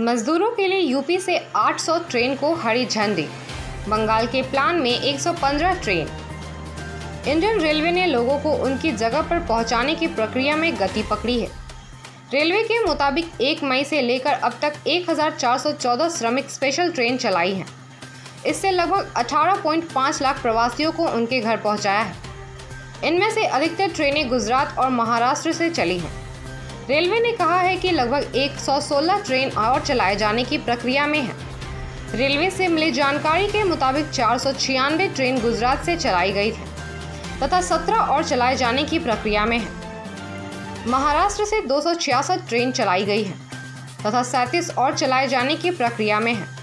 मजदूरों के लिए यूपी से 800 ट्रेन को हरी झंडी, बंगाल के प्लान में 115 ट्रेन। इंडियन रेलवे ने लोगों को उनकी जगह पर पहुँचाने की प्रक्रिया में गति पकड़ी है। रेलवे के मुताबिक 1 मई से लेकर अब तक 1414 श्रमिक स्पेशल ट्रेन चलाई हैं। इससे लगभग 18.5 लाख प्रवासियों को उनके घर पहुँचाया है। इनमें से अधिकतर ट्रेनें गुजरात और महाराष्ट्र से चली हैं। रेलवे ने कहा है कि लगभग 116 ट्रेन और चलाए जाने की प्रक्रिया में है। रेलवे से मिली जानकारी के मुताबिक चार सौ छियानवे ट्रेन गुजरात से चलाई गई थी तथा 17 और चलाए जाने की प्रक्रिया में है। महाराष्ट्र से दो सौ छियासठ ट्रेन चलाई गई है, तथा सैंतीस और चलाए जाने की प्रक्रिया में है।